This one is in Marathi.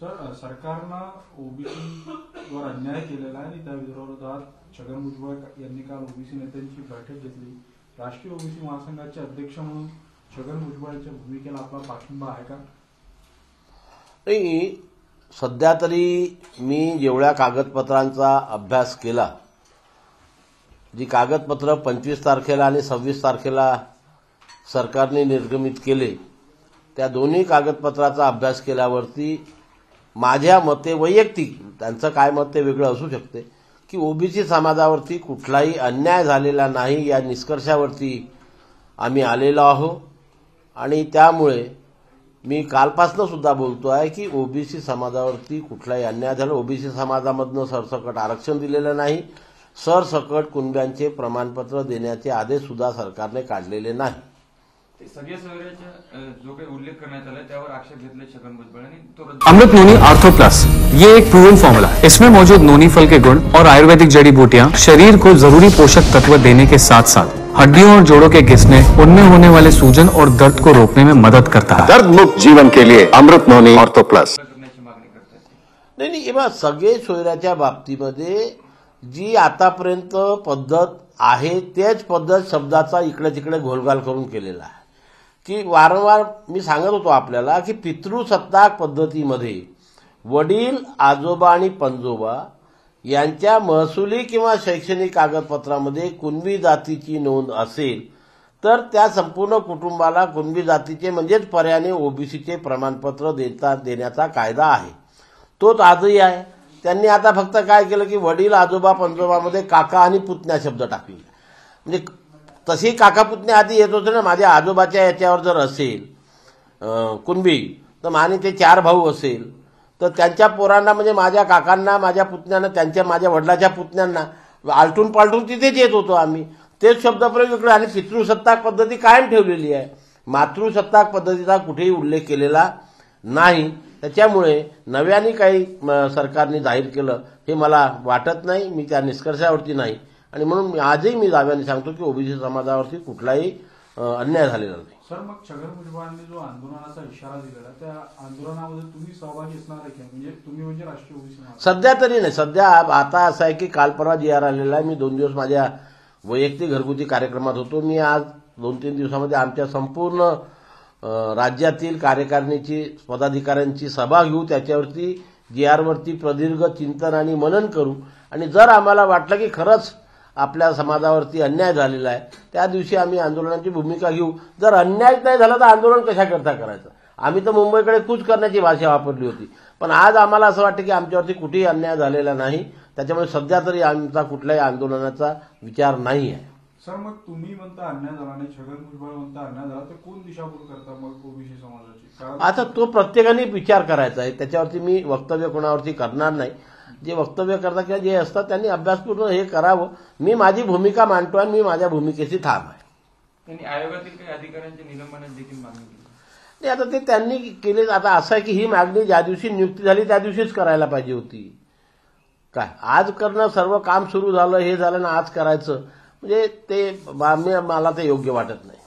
सर सरकारनं ओबीसीवर अन्याय केलेला आहे आणि त्या विरोधात छगन भुजबळ यांनी काल ओबीसी नेत्यांची बैठक घेतली. राष्ट्रीय ओबीसी महासंघाचे अध्यक्ष म्हणून छगन भुजबळांच्या भूमिकेला आपला पाठिंबा आहे का? नाही सध्या तरी मी जेवढ्या कागदपत्रांचा अभ्यास केला जी कागदपत्र पंचवीस तारखेला आणि सव्वीस तारखेला सरकारने निर्गमित केले त्या दोन्ही कागदपत्राचा अभ्यास केल्यावरती माझ्या मते वैयक्तिक त्यांचं काय मत ते वेगळं असू शकते. की ओबीसी समाजावरती कुठलाही अन्याय झालेला नाही या निष्कर्षावरती आम्ही आलेलो आहो आणि त्यामुळे मी कालपासनं सुद्धा बोलतो आहे की ओबीसी समाजावरती कुठलाही अन्याय झाला ओबीसी समाजामधनं सरसकट आरक्षण दिलेलं नाही. सरसकट कुणब्यांचे प्रमाणपत्र देण्याचे आदेश सुद्धा सरकारने काढलेले नाही. अमृत नोनी आर्थो प्लस ये एक प्रूवन फॉर्मूला है। इसमें मौजूद नोनी फल के गुण और आयुर्वेदिक जड़ी बूटियाँ शरीर को ज़रूरी पोषक तत्व देने के साथ साथ हड्डियों और जोड़ों के घिसने उनमें होने वाले सूजन और दर्द को रोकने में मदद करता है। दर्द मुक्त जीवन के लिए अमृत नोनी ऑर्थो प्लस नाही नाही हे बघा सगळे सोयऱ्याच्या बाबतीमध्ये जी आतापर्यंत पद्धत आहे तेच पद्धत शब्दाचा इकडे तिकडे करून केलेला आहे. की वारंवार मी सांगत होतो आपल्याला की पितृसत्ताक पद्धतीमध्ये वडील आजोबा आणि पंजोबा यांच्या महसुली किंवा शैक्षणिक कागदपत्रामध्ये कुणबी जातीची नोंद असेल तर त्या संपूर्ण कुटुंबाला कुणबी जातीचे म्हणजेच पर्याने ओबीसीचे प्रमाणपत्र देता देण्याचा कायदा आहे. तोच आजही आहे. त्यांनी आता फक्त काय केलं की वडील आजोबा पंजोबामध्ये काका आणि पुतण्या शब्द टाकले. म्हणजे तशी काकापुतण्या आधी येत होते ना माझ्या आजोबाच्या याच्यावर जर असेल कुणबी तर आणि ते चार भाऊ असेल तर त्यांच्या पोरांना म्हणजे माझ्या काकांना माझ्या पुतण्यांना त्यांच्या माझ्या वडिलाच्या पुतण्यांना आलटून पालटून तिथेच येत होतो आम्ही. तेच शब्दप्रयोग इकडे आणि पितृसत्ताक पद्धती कायम ठेवलेली आहे. मातृसत्ताक पद्धतीचा कुठेही उल्लेख केलेला नाही. त्याच्यामुळे नव्याने काही म, सरकारने जाहीर केलं हे मला वाटत नाही मी त्या निष्कर्षावरती नाही. आणि म्हणून मी आजही मी दाव्याने सांगतो की ओबीसी समाजावरती कुठलाही अन्याय झालेला नाही. सर मग छगन भुजबळांनी जो आंदोलनाचा इशारा दिलेला त्या आंदोलनामध्ये तुम्ही सहभागी असणार आहे का म्हणजे तुम्ही म्हणजे राष्ट्रीय ओबीसी सध्या तरी नाही. सध्या आता असं आहे की काल परवा जी आर आलेला आहे मी दोन दिवस माझ्या वैयक्तिक घरगुती कार्यक्रमात होतो. मी आज दोन तीन दिवसामध्ये आमच्या संपूर्ण राज्यातील कार्यकारिणीची पदाधिकाऱ्यांची सभा घेऊ त्याच्यावरती जी आरवरती प्रदीर्घ चिंतन आणि मनन करू. आणि जर आम्हाला वाटलं की खरंच आपल्या समाजावरती अन्याय झालेला आहे त्या दिवशी आम्ही आंदोलनाची भूमिका घेऊ. जर अन्याय नाही झाला तर आंदोलन कशाकरता करायचं? आम्ही तर मुंबईकडे कूच करण्याची भाषा वापरली होती. पण आज आम्हाला असं वाटतं की आमच्यावरती कुठेही अन्याय झालेला नाही. त्याच्यामुळे सध्या तरी आमचा कुठल्याही आंदोलनाचा विचार नाही आहे. सर मग तुम्ही म्हणता अन्याय झाला नाही छगन भुजबळ म्हणता अन्याय झाला तर कोण दिशाभूल करता मग ओबीसी समाजाची? आता तो प्रत्येकाने विचार करायचा आहे. त्याच्यावरती मी वक्तव्य कोणावरती करणार नाही. जे वक्तव्य करतात किंवा जे असतात त्यांनी अभ्यासपूर्ण हे करावं. मी माझी भूमिका मांडतो आणि मी माझ्या भूमिकेची ठाम आहे. त्यांनी आयोगातील काही अधिकाऱ्यांच्या निलंबनाची देखील मागणी केली. आता ते त्यांनी केले आता असं आहे की ही मागणी ज्या दिवशी नियुक्ती झाली त्या दिवशीच करायला पाहिजे होती. काय? आज करणं सर्व काम सुरू झालं हे झालं ना आज करायचं. म्हणजे ते मला ते योग्य वाटत नाही.